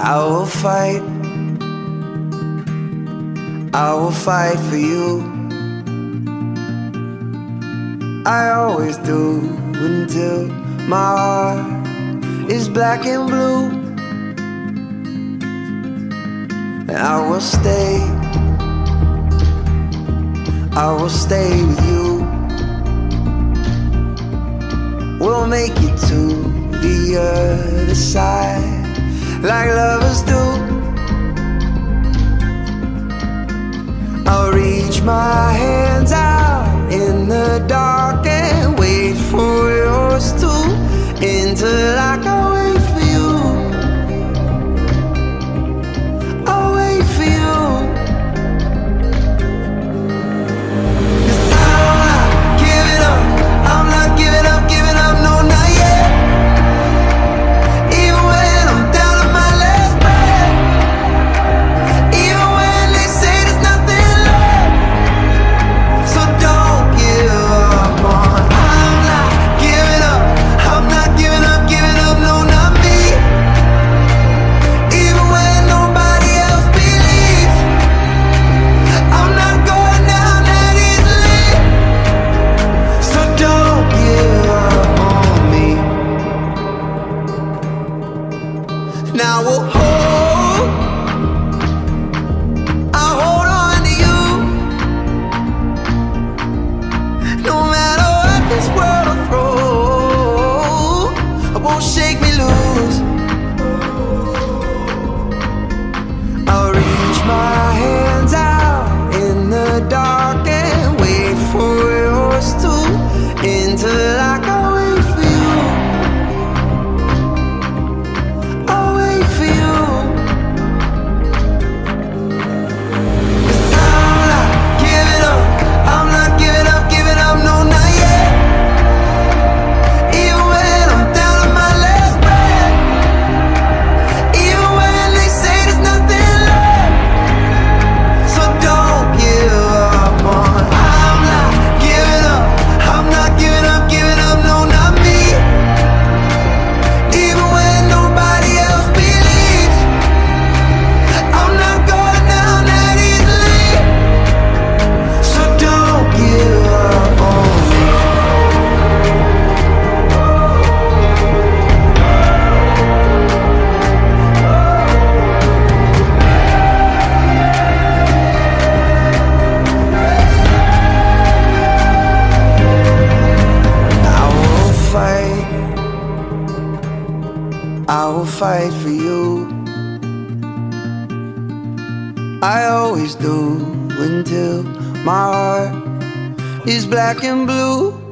I will fight. I will fight for you. I always do until my heart is black and blue. I will stay. I will stay with you. We'll make it to the other side like lovers do. I'll reach my fight for you. I always do until my heart is black and blue.